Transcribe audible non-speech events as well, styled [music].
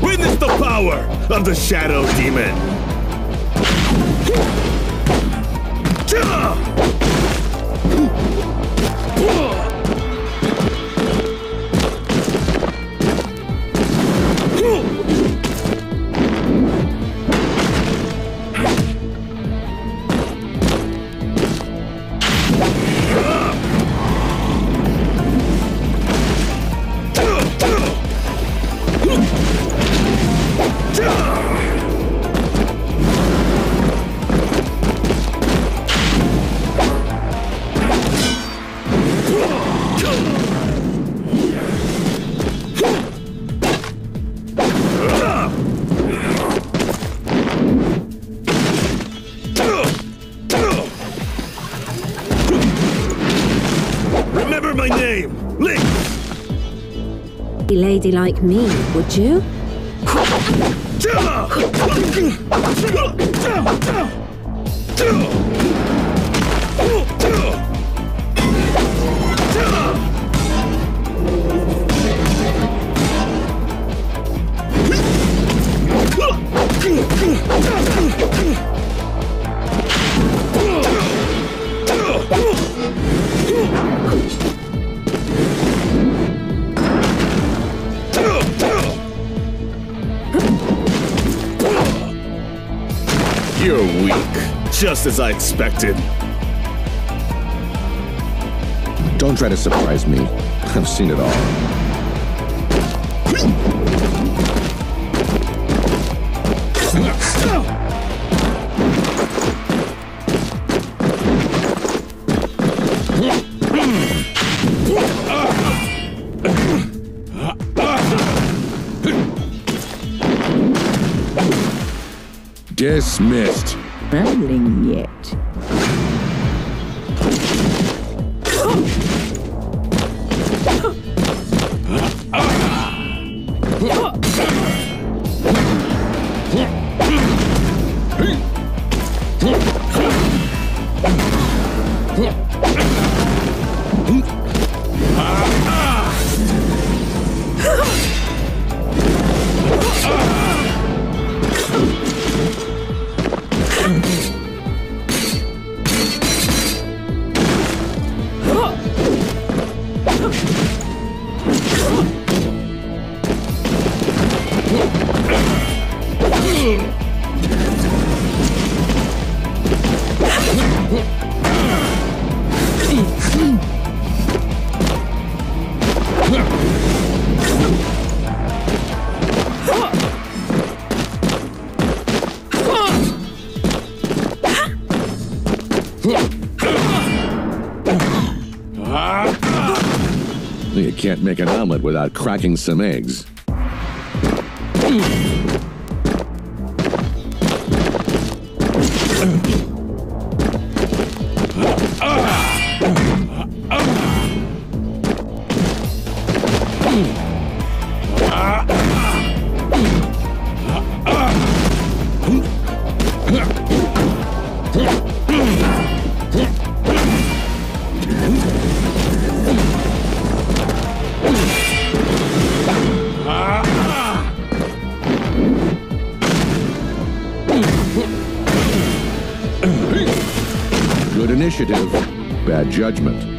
Witness the power of the Shadow Demon! Lady like me, would you? 这，这，这，这，weak, just as I expected. Don't try to surprise me. I've seen it all. Dismissed. Rolling yet. [laughs] Ah! You can't make an omelet without cracking some eggs. Good initiative, bad judgment.